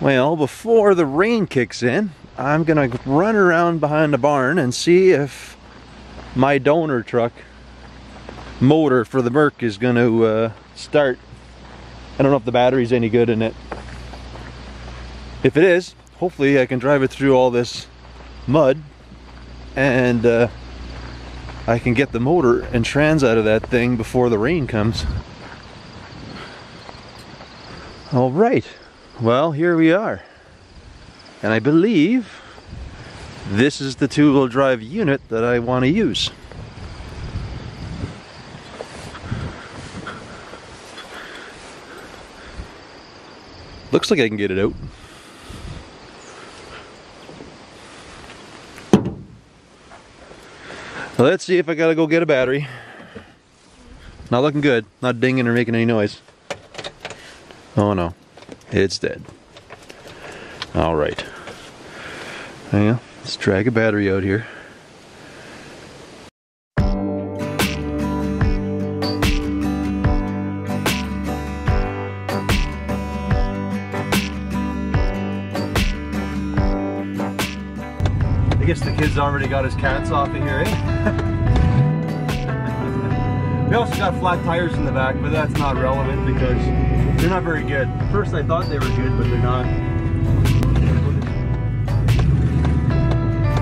Well, before the rain kicks in, I'm gonna run around behind the barn and see if my donor truck motor for the Merc is gonna uh, start. I don't know if the battery's any good in it. If it is, hopefully I can drive it through all this mud and uh, I can get the motor and trans out of that thing before the rain comes. All right, well, here we are. And I believe this is the two-wheel drive unit that I want to use. Looks like I can get it out. Let's see if I gotta go get a battery. Not looking good. Not dinging or making any noise. Oh no. It's dead. Alright. Hang on. Let's drag a battery out here. I guess the kid's already got his cats off of here, eh? we also got flat tires in the back, but that's not relevant because they're not very good. First I thought they were good, but they're not.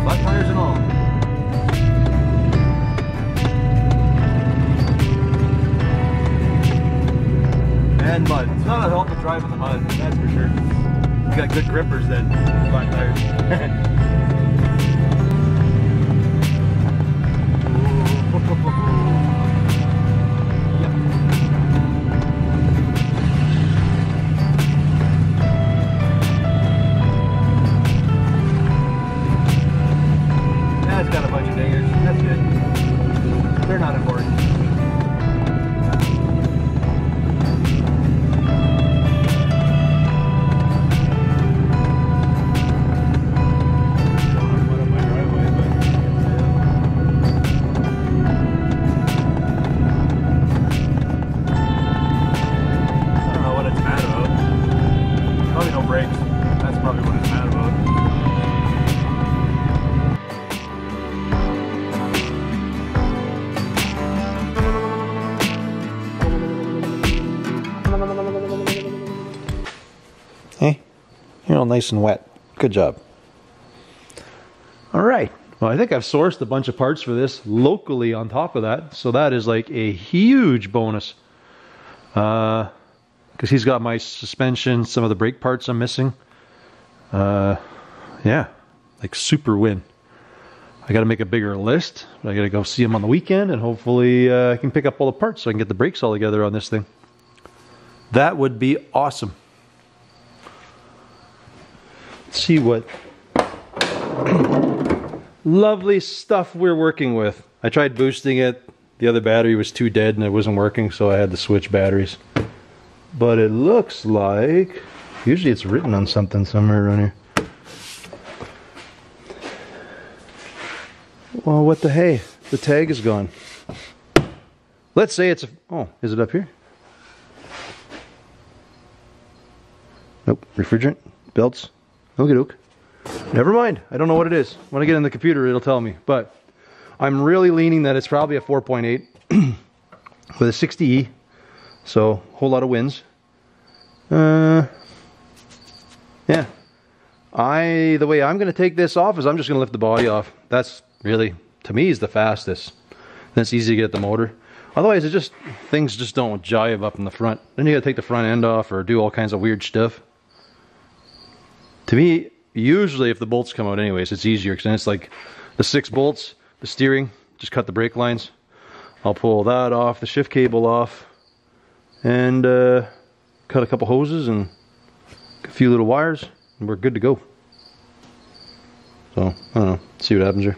Flat tires and all. And mud. It's not a help to drive in the mud, that's for sure. You got good grippers then, flat tires. you're all nice and wet. Good job. All right. Well, I think I've sourced a bunch of parts for this locally on top of that. So that is like a huge bonus. Uh, because he's got my suspension, some of the brake parts I'm missing. Uh, yeah, like super win. I got to make a bigger list. I got to go see him on the weekend, and hopefully uh, I can pick up all the parts so I can get the brakes all together on this thing. That would be awesome. See what lovely stuff we're working with. I tried boosting it. The other battery was too dead and it wasn't working, so I had to switch batteries. But it looks like usually it's written on something somewhere around here. Well, what the hey? The tag is gone. Let's say it's a. Oh, is it up here? Nope. Refrigerant, belts. Okie doke. Never mind. I don't know what it is. When I get in the computer, it'll tell me. But I'm really leaning that it's probably a 4.8 with a 60E. So, a whole lot of wins. Uh, yeah. I the way I'm going to take this off is I'm just going to lift the body off. That's really to me is the fastest. Then it's easy to get the motor. Otherwise, it just things just don't jive up in the front. Then you got to take the front end off or do all kinds of weird stuff. To me, usually if the bolts come out anyways, it's easier because then it's like the six bolts, the steering, just cut the brake lines. I'll pull that off, the shift cable off, and uh, cut a couple hoses and a few little wires, and we're good to go. So, I don't know, see what happens here.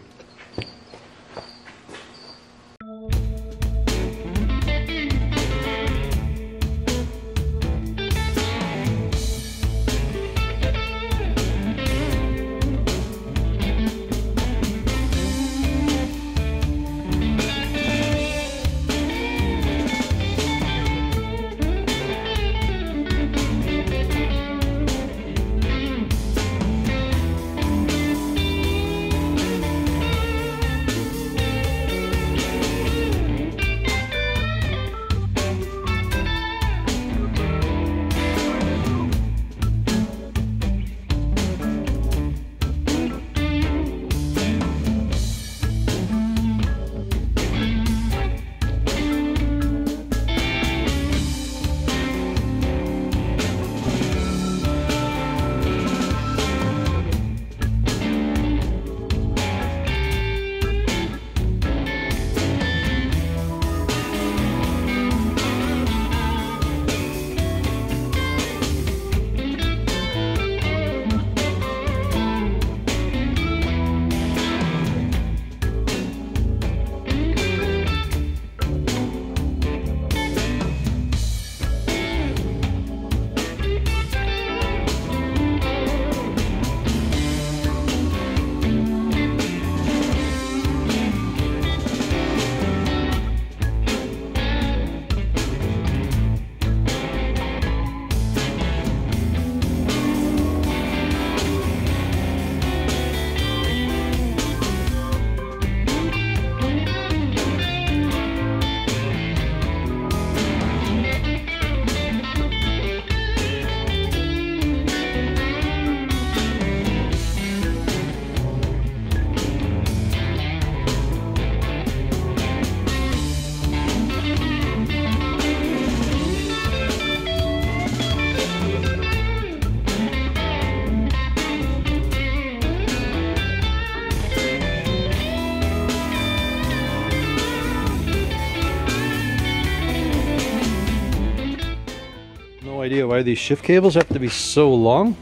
Why these shift cables have to be so long.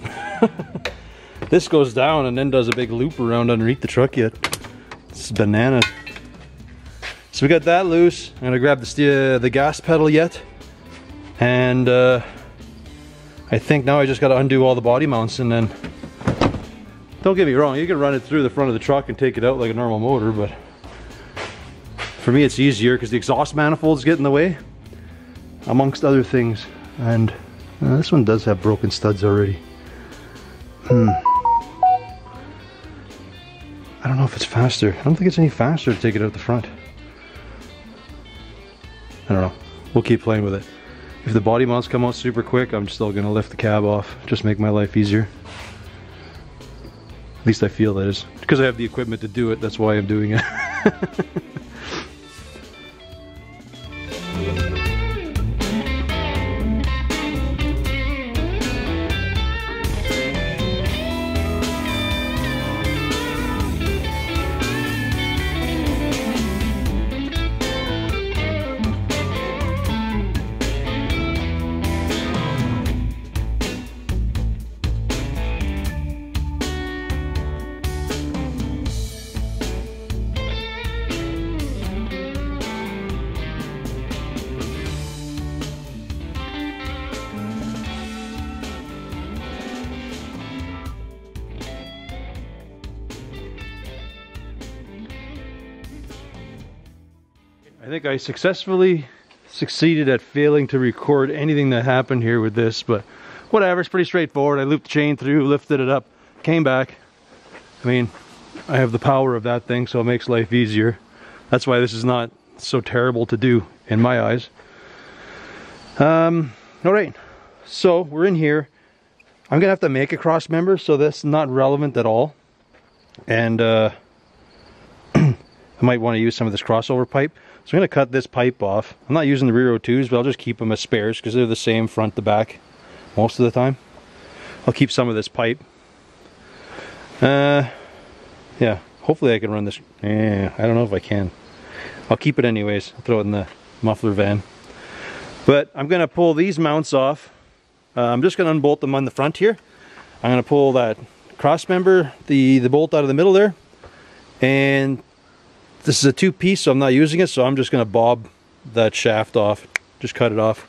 this goes down and then does a big loop around underneath the truck yet. It's bananas. So we got that loose. I'm gonna grab the, uh, the gas pedal yet. And uh, I think now I just gotta undo all the body mounts and then, don't get me wrong, you can run it through the front of the truck and take it out like a normal motor, but for me it's easier because the exhaust manifolds get in the way, amongst other things. And uh, this one does have broken studs already. Hmm. I don't know if it's faster. I don't think it's any faster to take it out the front. I don't know. We'll keep playing with it. If the body mounts come out super quick, I'm still gonna lift the cab off. Just make my life easier. At least I feel that is. Because I have the equipment to do it, that's why I'm doing it. I successfully succeeded at failing to record anything that happened here with this, but whatever, it's pretty straightforward. I looped the chain through, lifted it up, came back. I mean, I have the power of that thing, so it makes life easier. That's why this is not so terrible to do in my eyes. Um, all right, so we're in here. I'm gonna have to make a cross member, so that's not relevant at all. And uh, I might want to use some of this crossover pipe. So I'm going to cut this pipe off. I'm not using the rear O2s, but I'll just keep them as spares because they're the same front to back most of the time. I'll keep some of this pipe. Uh, yeah, hopefully I can run this. Yeah, I don't know if I can. I'll keep it anyways. I'll throw it in the muffler van. But I'm going to pull these mounts off. Uh, I'm just going to unbolt them on the front here. I'm going to pull that cross member, the, the bolt out of the middle there, and this is a two piece, so I'm not using it, so I'm just gonna bob that shaft off. Just cut it off,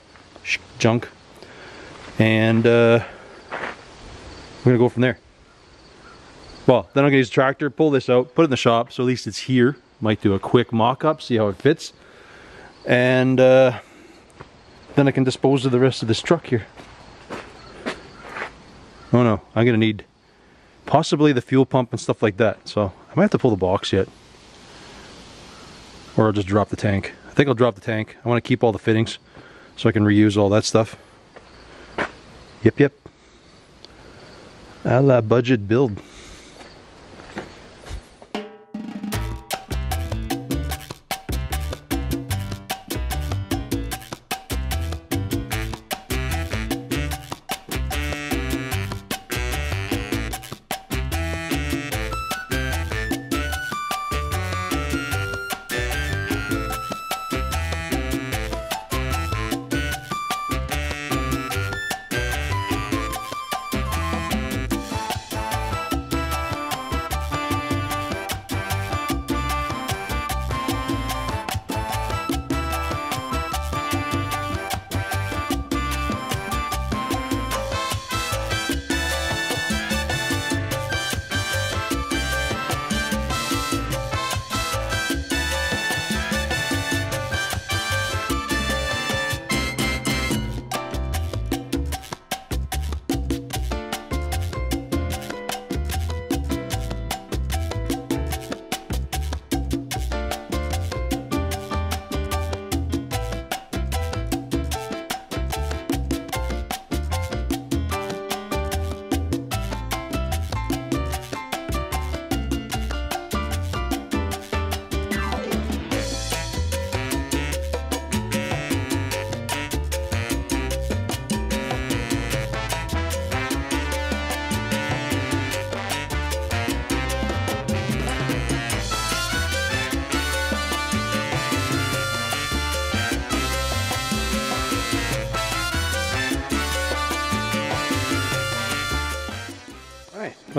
junk. And uh, we're gonna go from there. Well, then I'm gonna use a tractor, pull this out, put it in the shop, so at least it's here. Might do a quick mock-up, see how it fits. And uh, then I can dispose of the rest of this truck here. Oh no, I'm gonna need possibly the fuel pump and stuff like that. So I might have to pull the box yet or I'll just drop the tank. I think I'll drop the tank. I want to keep all the fittings so I can reuse all that stuff. Yep, yep. A la budget build.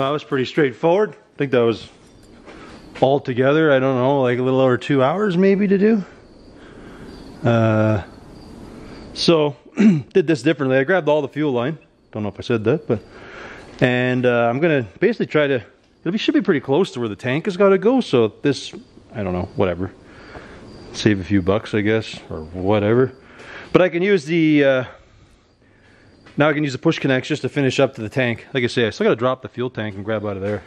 Well, that was pretty straightforward. I think that was all together, I don't know, like a little over two hours maybe to do. Uh, so, did this differently. I grabbed all the fuel line. Don't know if I said that, but, and uh, I'm gonna basically try to, it should be pretty close to where the tank has got to go, so this, I don't know, whatever. Save a few bucks, I guess, or whatever. But I can use the, uh, now I can use the push connects just to finish up to the tank. Like I say, I still gotta drop the fuel tank and grab out of there.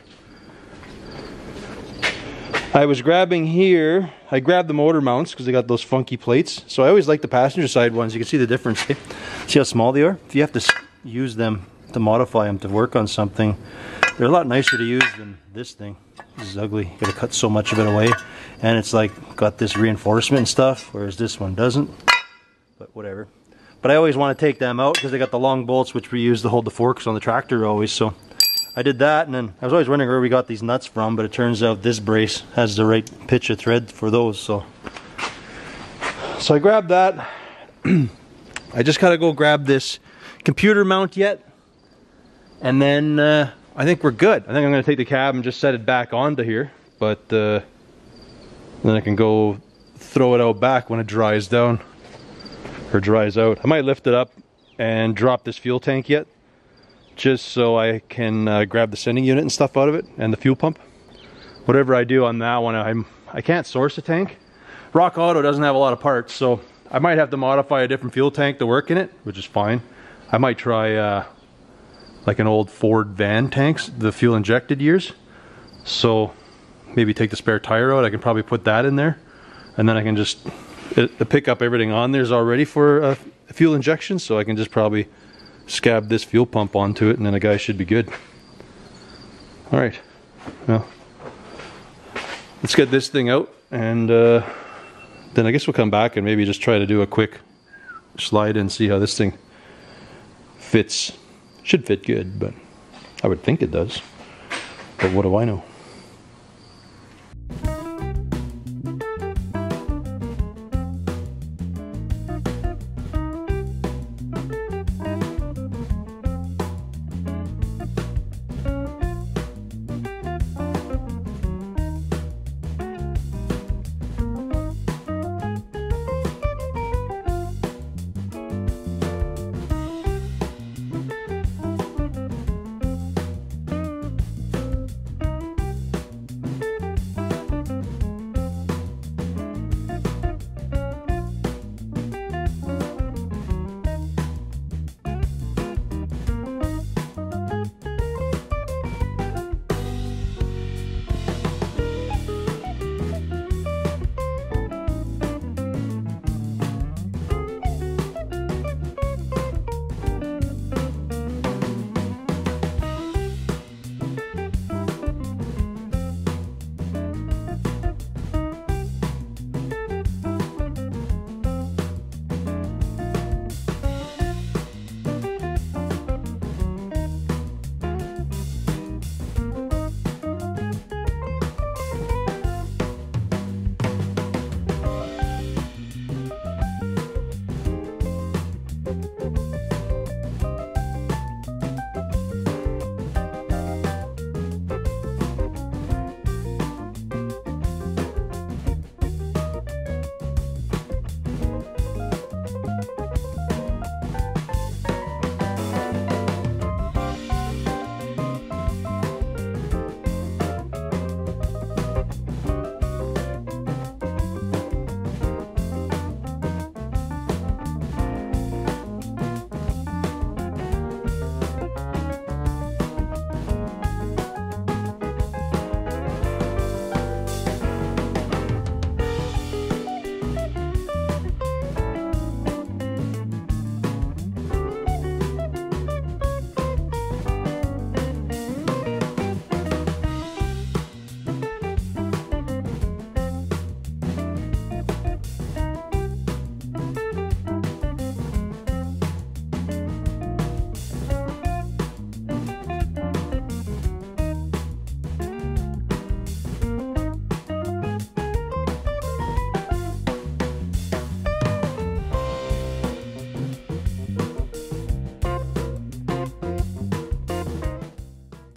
I was grabbing here, I grabbed the motor mounts because they got those funky plates. So I always like the passenger side ones. You can see the difference. See how small they are? If you have to use them to modify them to work on something, they're a lot nicer to use than this thing. This is ugly. You gotta cut so much of it away. And it's like got this reinforcement and stuff, whereas this one doesn't. But whatever. But I always want to take them out because they got the long bolts which we use to hold the forks on the tractor always. So I did that and then I was always wondering where we got these nuts from, but it turns out this brace has the right pitch of thread for those. So, so I grabbed that. I just gotta go grab this computer mount yet. And then uh, I think we're good. I think I'm gonna take the cab and just set it back onto here. But uh, then I can go throw it out back when it dries down or dries out. I might lift it up and drop this fuel tank yet just so I can uh, grab the sending unit and stuff out of it and the fuel pump. Whatever I do on that one, I'm, I can't source a tank. Rock Auto doesn't have a lot of parts, so I might have to modify a different fuel tank to work in it, which is fine. I might try uh, like an old Ford van tanks, the fuel injected years. So maybe take the spare tire out. I can probably put that in there and then I can just it, the pickup everything on there is already for a fuel injection so I can just probably scab this fuel pump onto it and then the guy should be good. Alright, well, let's get this thing out and uh, then I guess we'll come back and maybe just try to do a quick slide and see how this thing fits. Should fit good, but I would think it does. But what do I know?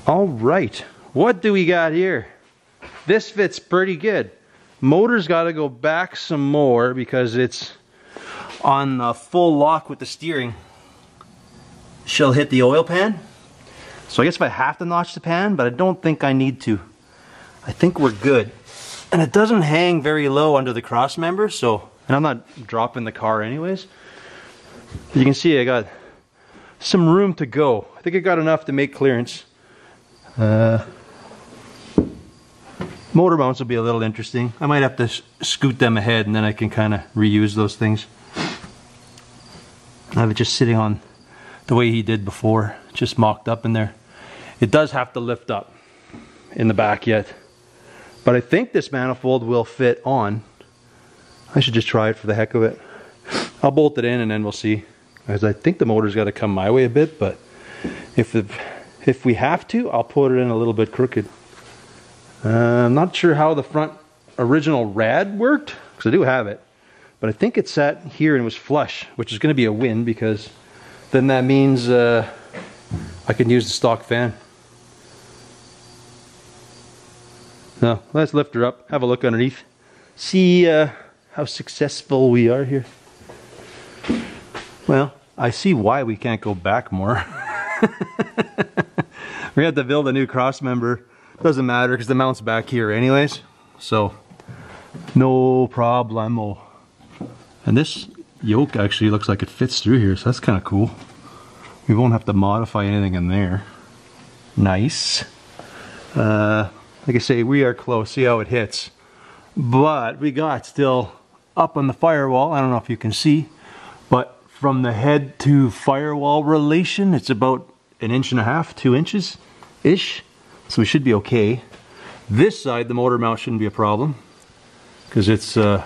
All right, what do we got here? This fits pretty good. Motor's got to go back some more because it's on the full lock with the steering. She'll hit the oil pan. So I guess if I have to notch the pan, but I don't think I need to. I think we're good. And it doesn't hang very low under the cross member, so, and I'm not dropping the car anyways. You can see I got some room to go. I think I got enough to make clearance. Uh, motor mounts will be a little interesting. I might have to scoot them ahead and then I can kind of reuse those things. I have it just sitting on the way he did before, just mocked up in there. It does have to lift up in the back yet. But I think this manifold will fit on. I should just try it for the heck of it. I'll bolt it in and then we'll see. Because I think the motor's got to come my way a bit, but if the, if we have to, I'll put it in a little bit crooked. Uh, I'm not sure how the front original rad worked, because I do have it. But I think it sat here and was flush, which is going to be a win because then that means uh, I can use the stock fan. Now, let's lift her up, have a look underneath, see uh, how successful we are here. Well, I see why we can't go back more. we had to build a new cross member. Doesn't matter because the mount's back here anyways. So, no problemo. And this yoke actually looks like it fits through here, so that's kind of cool. We won't have to modify anything in there. Nice. Uh, like I say, we are close. See how it hits. But we got still up on the firewall. I don't know if you can see, from the head to firewall relation, it's about an inch and a half, two inches ish. So we should be okay. This side, the motor mount shouldn't be a problem because it's uh,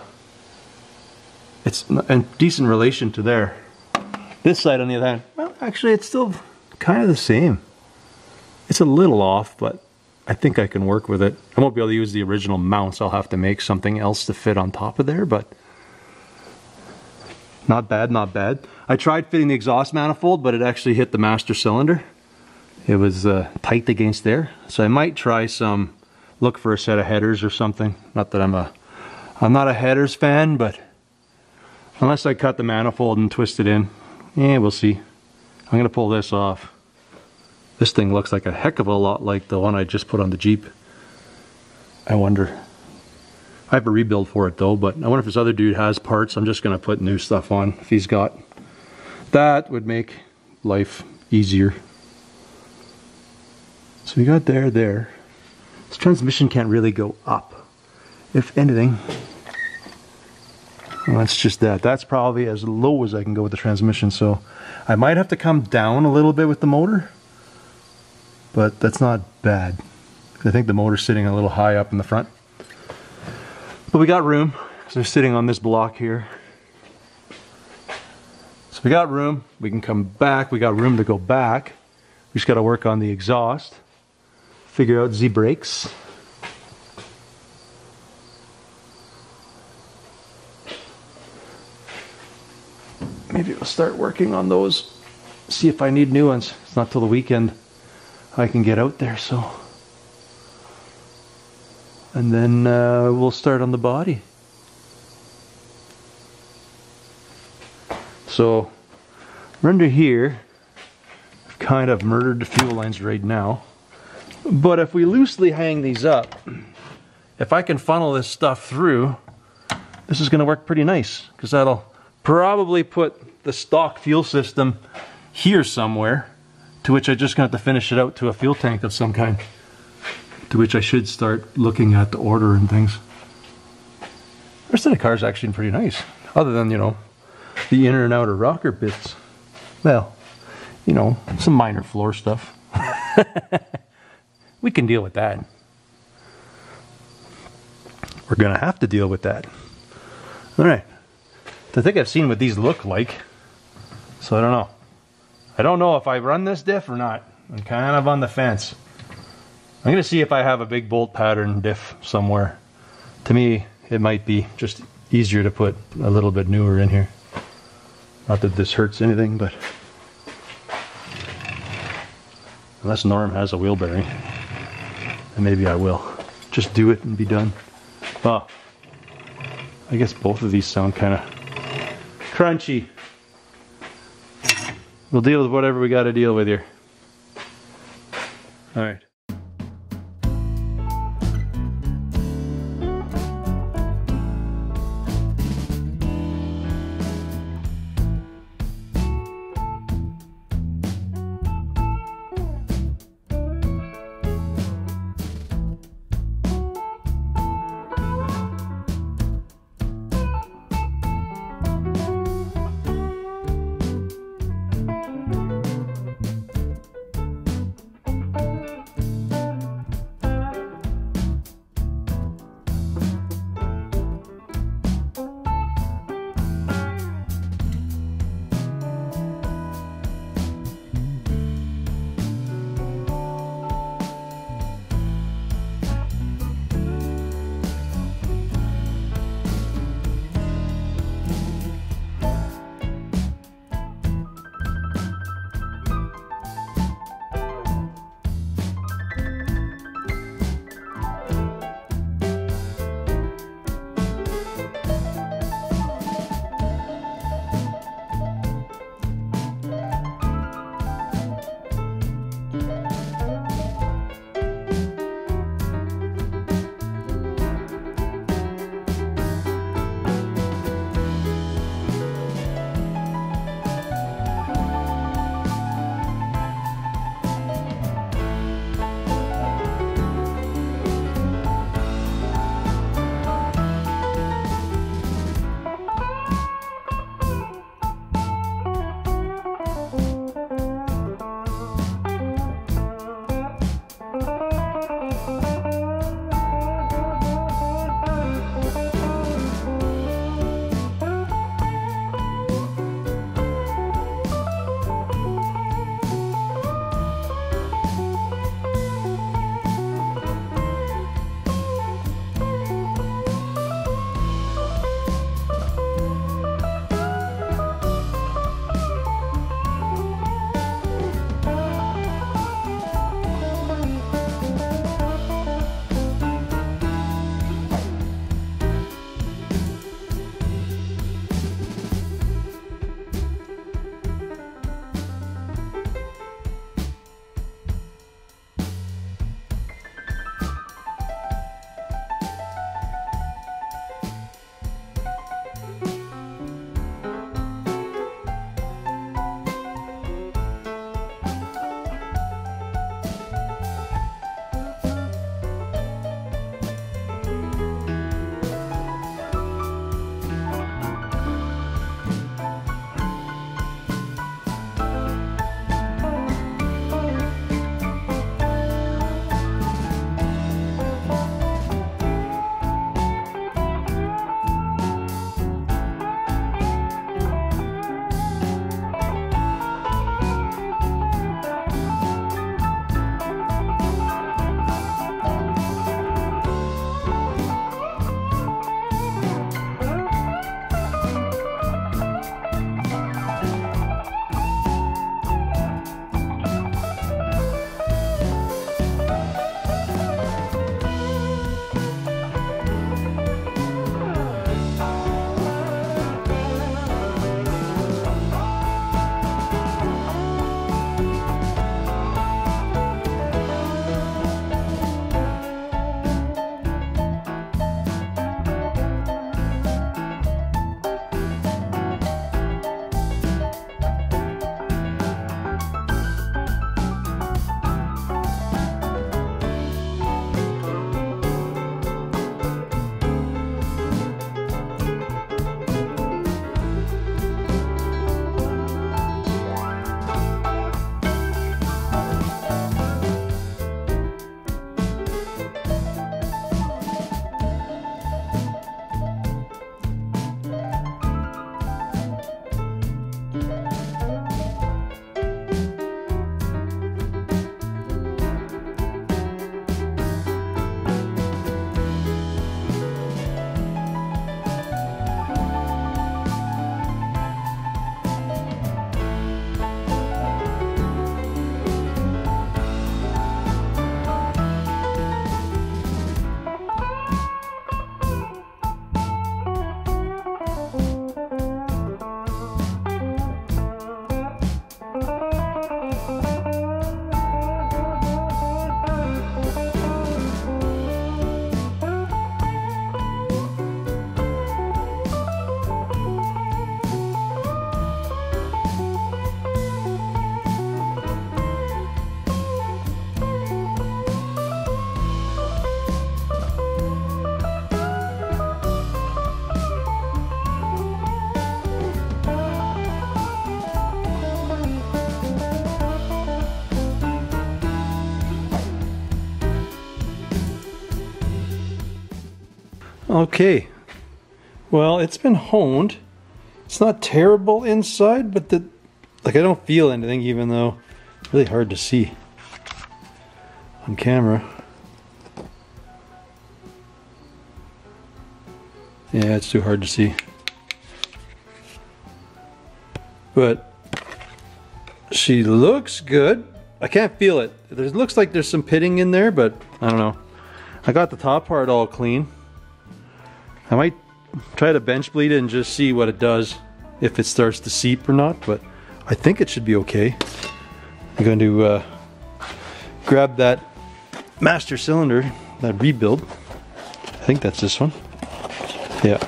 it's in decent relation to there. This side on the other hand, well, actually it's still kind of the same. It's a little off, but I think I can work with it. I won't be able to use the original mounts. I'll have to make something else to fit on top of there, but not bad, not bad. I tried fitting the exhaust manifold, but it actually hit the master cylinder. It was uh, tight against there. So I might try some, look for a set of headers or something. Not that I'm a, I'm not a headers fan, but unless I cut the manifold and twist it in, yeah, we'll see. I'm gonna pull this off. This thing looks like a heck of a lot like the one I just put on the Jeep. I wonder. I have a rebuild for it though, but I wonder if this other dude has parts. I'm just gonna put new stuff on if he's got. That would make life easier. So we got there, there. This transmission can't really go up. If anything, well, that's just that. That's probably as low as I can go with the transmission. So I might have to come down a little bit with the motor, but that's not bad. I think the motor's sitting a little high up in the front. But we got room, because they're sitting on this block here. So we got room, we can come back, we got room to go back. We just gotta work on the exhaust, figure out Z brakes. Maybe we'll start working on those, see if I need new ones. It's not till the weekend I can get out there, so and then uh, we'll start on the body. So under here, I've kind of murdered the fuel lines right now. But if we loosely hang these up, if I can funnel this stuff through, this is going to work pretty nice because that'll probably put the stock fuel system here somewhere to which I just got to finish it out to a fuel tank of some kind to which I should start looking at the order and things. The rest of the car is actually pretty nice, other than, you know, the inner and outer rocker bits. Well, you know, some minor floor stuff. we can deal with that. We're going to have to deal with that. All right. I think I've seen what these look like. So I don't know. I don't know if I run this diff or not. I'm kind of on the fence. I'm going to see if I have a big bolt pattern diff somewhere. To me, it might be just easier to put a little bit newer in here. Not that this hurts anything, but... Unless Norm has a wheel bearing. And maybe I will. Just do it and be done. Oh. I guess both of these sound kind of crunchy. We'll deal with whatever we got to deal with here. All right. Okay. Well, it's been honed. It's not terrible inside, but the like I don't feel anything even though really hard to see on camera. Yeah, it's too hard to see. But she looks good. I can't feel it. It looks like there's some pitting in there, but I don't know. I got the top part all clean. I might try to bench bleed it and just see what it does if it starts to seep or not, but I think it should be okay. I'm going to uh, grab that master cylinder, that rebuild. I think that's this one. Yeah.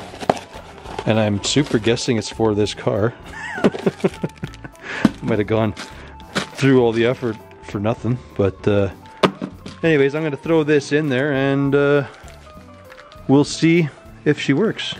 And I'm super guessing it's for this car. Might have gone through all the effort for nothing, but uh, anyways, I'm going to throw this in there and uh, we'll see if she works.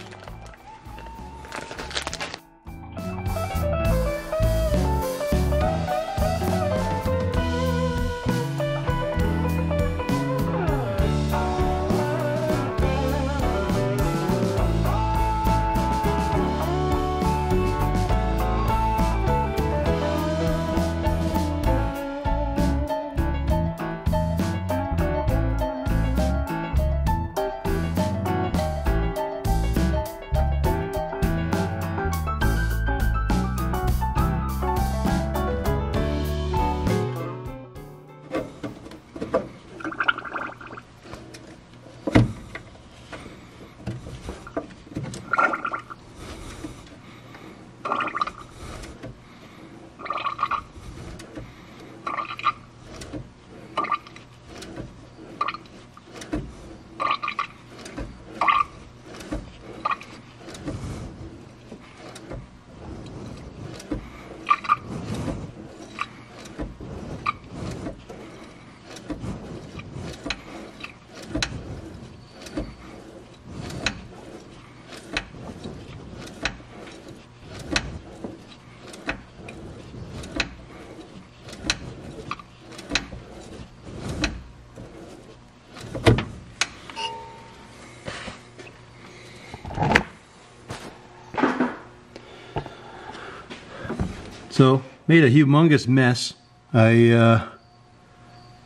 So made a humongous mess. I uh,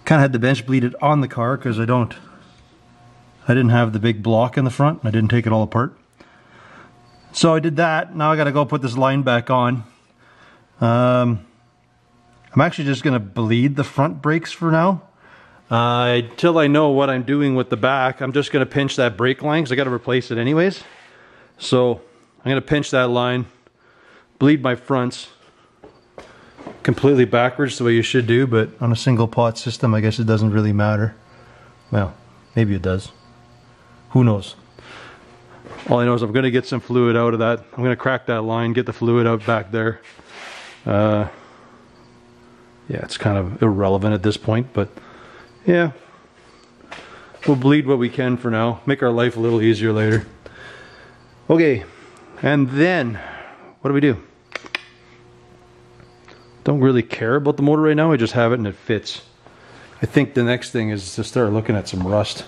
kind of had the bench bleeded on the car because I don't, I didn't have the big block in the front. I didn't take it all apart. So I did that. Now I got to go put this line back on. Um, I'm actually just going to bleed the front brakes for now. Uh, until I know what I'm doing with the back, I'm just going to pinch that brake line because I got to replace it anyways. So I'm going to pinch that line, bleed my fronts, completely backwards the way you should do, but on a single pot system, I guess it doesn't really matter. Well, maybe it does. Who knows? All I know is I'm going to get some fluid out of that. I'm going to crack that line, get the fluid out back there. Uh, yeah, it's kind of irrelevant at this point, but yeah. We'll bleed what we can for now. Make our life a little easier later. Okay, and then, what do we do? Don't really care about the motor right now. I just have it and it fits. I think the next thing is to start looking at some rust.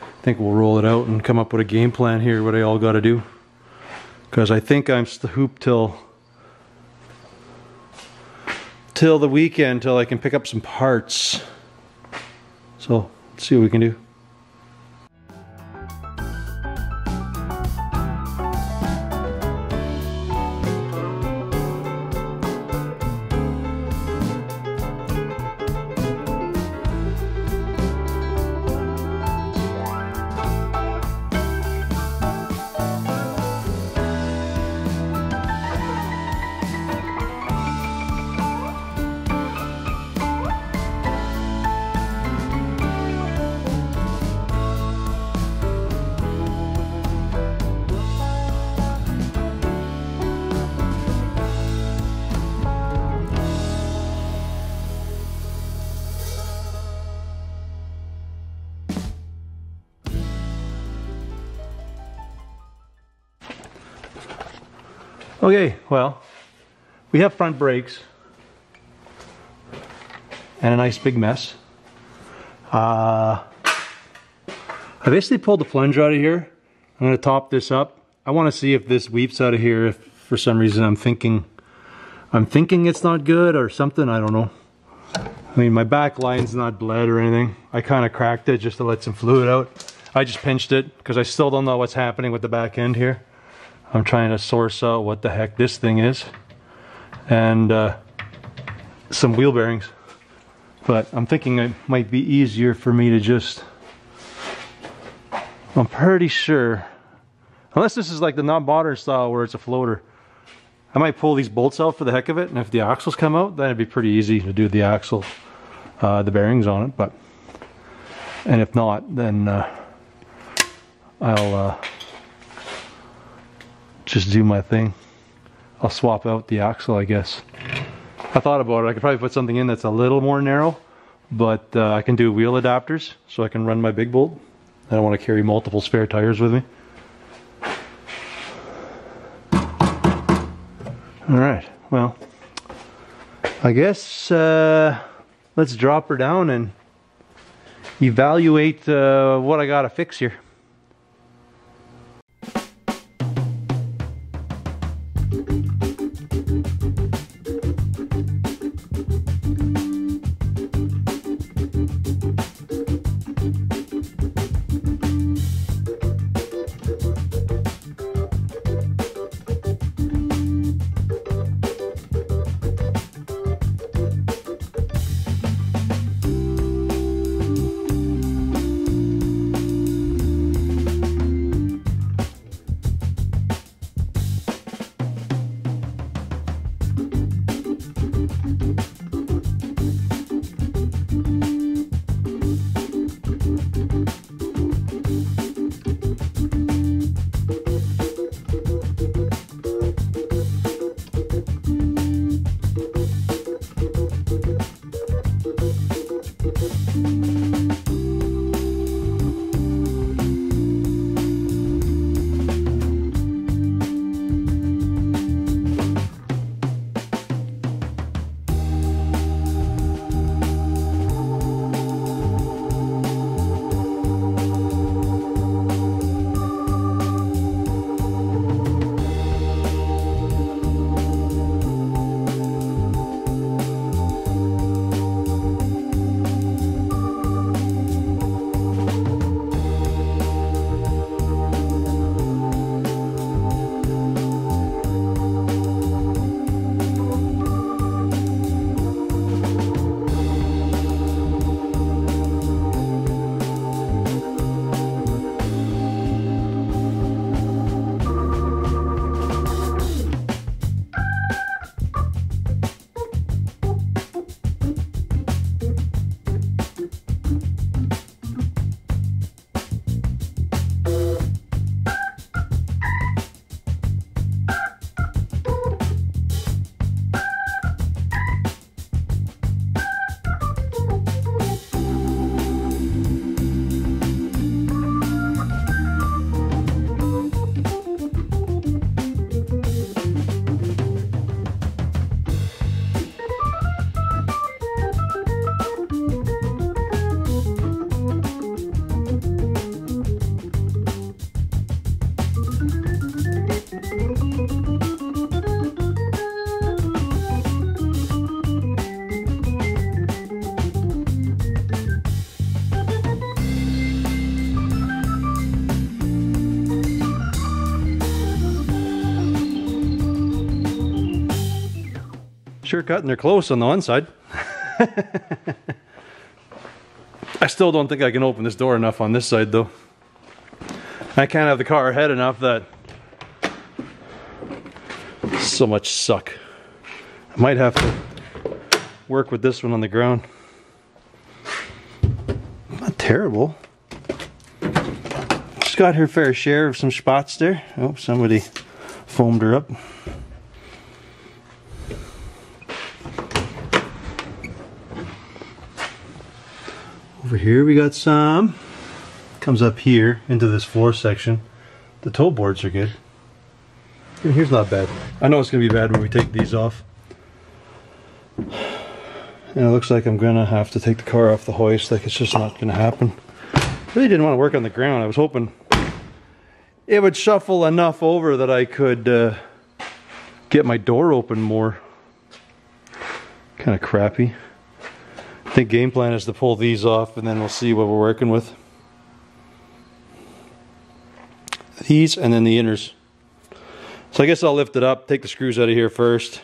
I think we'll roll it out and come up with a game plan here, what I all got to do. Because I think I'm hoop till till the weekend till I can pick up some parts. So, see what we can do. We have front brakes and a nice big mess. Uh, I basically pulled the flange out of here I'm gonna top this up. I wanna see if this weeps out of here if for some reason I'm thinking, I'm thinking it's not good or something, I don't know. I mean, my back line's not bled or anything. I kind of cracked it just to let some fluid out. I just pinched it because I still don't know what's happening with the back end here. I'm trying to source out what the heck this thing is. And uh, some wheel bearings. But I'm thinking it might be easier for me to just, I'm pretty sure, unless this is like the non-modern style where it's a floater, I might pull these bolts out for the heck of it, and if the axles come out, then it'd be pretty easy to do the axle, uh, the bearings on it, but, and if not, then uh, I'll uh, just do my thing. I'll swap out the axle, I guess. I thought about it. I could probably put something in that's a little more narrow, but uh, I can do wheel adapters so I can run my big bolt. I don't want to carry multiple spare tires with me. All right, well, I guess uh, let's drop her down and evaluate uh, what I got to fix here. Sure cutting her close on the one side. I still don't think I can open this door enough on this side though. I can't have the car ahead enough that so much suck. I might have to work with this one on the ground. Not terrible. She's got her fair share of some spots there. Oh, somebody foamed her up. Over here we got some. Comes up here into this floor section. The toe boards are good. Here's not bad. I know it's going to be bad when we take these off. And it looks like I'm going to have to take the car off the hoist. Like it's just not going to happen. Really didn't want to work on the ground. I was hoping it would shuffle enough over that I could uh, get my door open more. Kind of crappy. I think game plan is to pull these off and then we'll see what we're working with. These and then the inners. So I guess I'll lift it up, take the screws out of here first.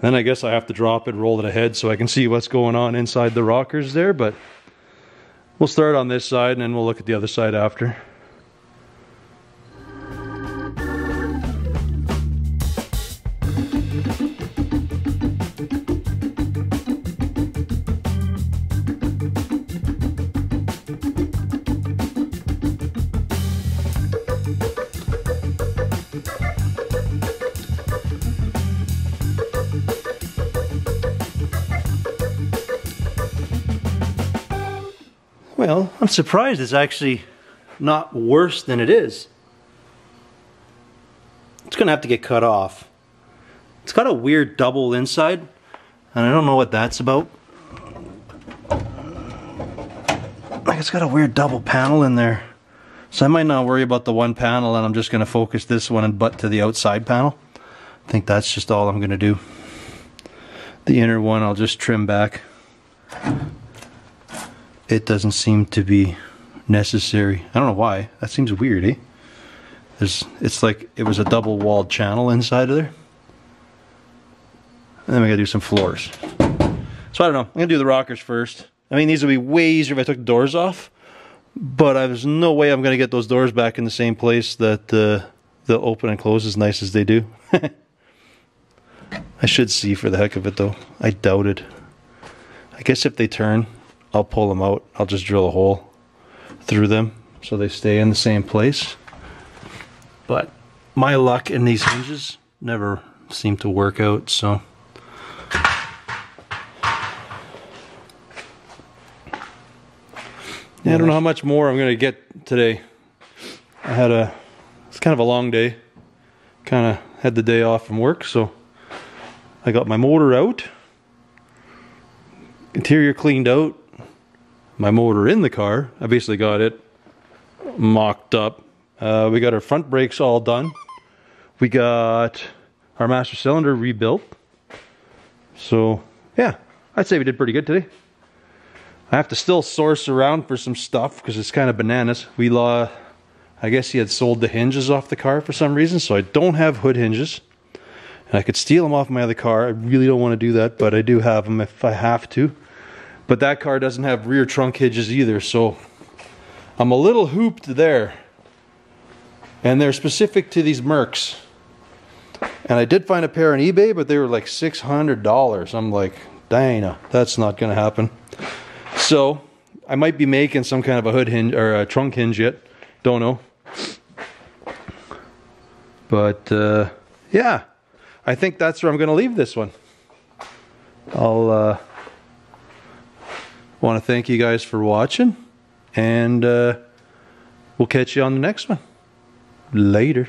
Then I guess I have to drop it, roll it ahead so I can see what's going on inside the rockers there, but we'll start on this side and then we'll look at the other side after. Surprised it's actually not worse than it is. It's gonna have to get cut off. It's got a weird double inside, and I don't know what that's about. Like it's got a weird double panel in there. So I might not worry about the one panel and I'm just gonna focus this one and butt to the outside panel. I think that's just all I'm gonna do. The inner one I'll just trim back it doesn't seem to be necessary. I don't know why. That seems weird, eh? There's, it's like it was a double walled channel inside of there. And then we gotta do some floors. So I don't know. I'm gonna do the rockers first. I mean, these would be way easier if I took the doors off. But there's no way I'm gonna get those doors back in the same place that uh, they'll open and close as nice as they do. I should see for the heck of it though. I doubt it. I guess if they turn, I'll pull them out. I'll just drill a hole through them so they stay in the same place. But my luck in these hinges never seem to work out, so. Yeah, I don't know how much more I'm gonna get today. I had a, it's kind of a long day. Kind of had the day off from work, so I got my motor out. Interior cleaned out my motor in the car. I basically got it mocked up. Uh, we got our front brakes all done. We got our master cylinder rebuilt. So yeah, I'd say we did pretty good today. I have to still source around for some stuff because it's kind of bananas. We law, I guess he had sold the hinges off the car for some reason, so I don't have hood hinges. And I could steal them off my other car. I really don't want to do that, but I do have them if I have to. But that car doesn't have rear trunk hinges either, so I'm a little hooped there. And they're specific to these Mercs. And I did find a pair on eBay, but they were like $600. I'm like, dang, that's not going to happen. So I might be making some kind of a hood hinge or a trunk hinge yet. Don't know. But uh, yeah, I think that's where I'm going to leave this one. I'll. Uh, want to thank you guys for watching, and uh, we'll catch you on the next one. Later.